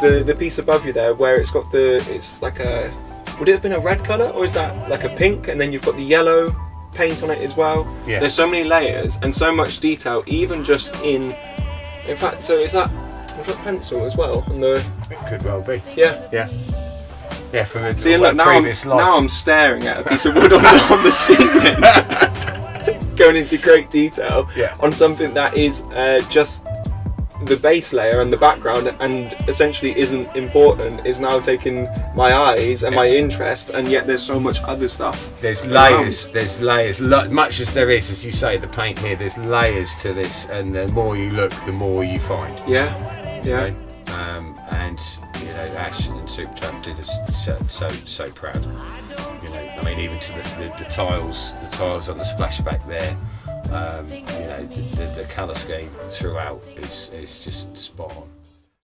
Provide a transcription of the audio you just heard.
the the piece above you there where it's got the it's like a would it have been a red color or is that like a pink and then you've got the yellow paint on it as well Yeah. there's so many layers and so much detail even just in in fact so is that was that pencil as well and the It could well be. yeah Yeah. Yeah, from a see look now I'm, life. now I'm staring at a piece of wood on, the- on the ceiling going into great detail Yeah. on something that is uh, just the base layer and the background and essentially isn't important is now taking my eyes and my interest and yet there's so much other stuff There's around. layers, there's layers. Much as there is, as you say, the paint here, there's layers to this, and the more you look, the more you find. yeah you yeah know? Um, and you know, Ash and Supertramped did us so so so proud. You know, I mean, even to the, the, the tiles, the tiles on the splashback there. Um, you know, the, the, the colour scheme throughout is is just spot on.